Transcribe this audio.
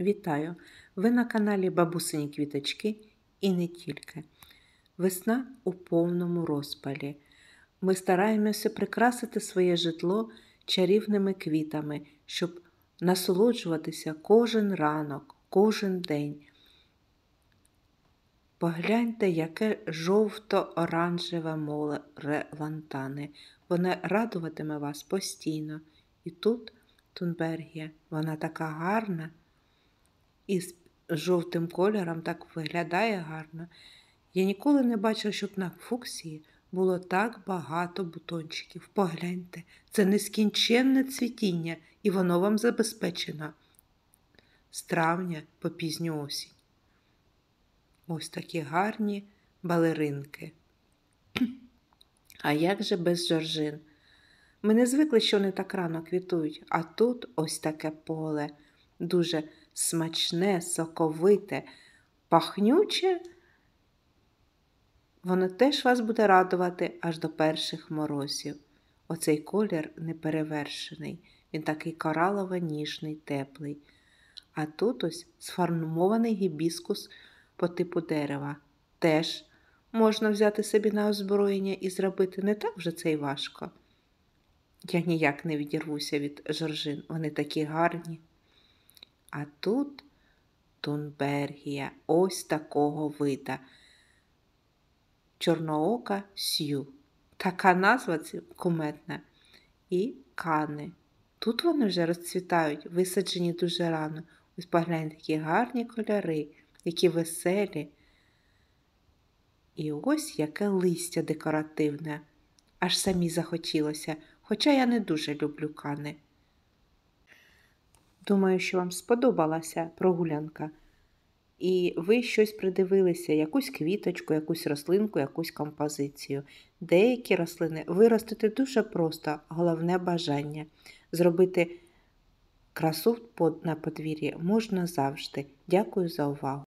Вітаю! Ви на каналі Бабусині Квіточки і не тільки. Весна у повному розпалі. Ми стараємося прикрасити своє житло чарівними квітами, щоб насолоджуватися кожен ранок, кожен день. Погляньте, яке жовто-оранжеве море лантани. Воно радуватиме вас постійно. І тут Тунбергія, вона така гарна і з жовтим кольором так виглядає гарно. Я ніколи не бачила, щоб на фуксії було так багато бутончиків. Погляньте, це нескінченне цвітіння, і воно вам забезпечено з травня по пізню осінь. Ось такі гарні балеринки. А як же без жоржин? Ми не звикли, що вони так рано квітують, а тут ось таке поле, дуже смачне, соковите, пахнюче. Воно теж вас буде радувати аж до перших морозів. Оцей колір неперевершений, він такий коралово-ніжний, теплий. А тут ось сформований гібіскус по типу дерева. Теж можна взяти собі на озброєння і зробити не так вже це й важко. Я ніяк не відірвуся від жоржин, вони такі гарні. А тут Тунбергія, ось такого вида. Чорноока сю. Така назва куметна. І кани. Тут вони вже розцвітають, висаджені дуже рано. Ось погляньте, такі гарні кольори, які веселі. І ось яке листя декоративне. Аж самі захотілося, хоча я не дуже люблю кани. Думаю, що вам сподобалася прогулянка. І ви щось придивилися, якусь квіточку, якусь рослинку, якусь композицію. Деякі рослини виростити дуже просто, головне бажання. Зробити красу на подвір'ї можна завжди. Дякую за увагу!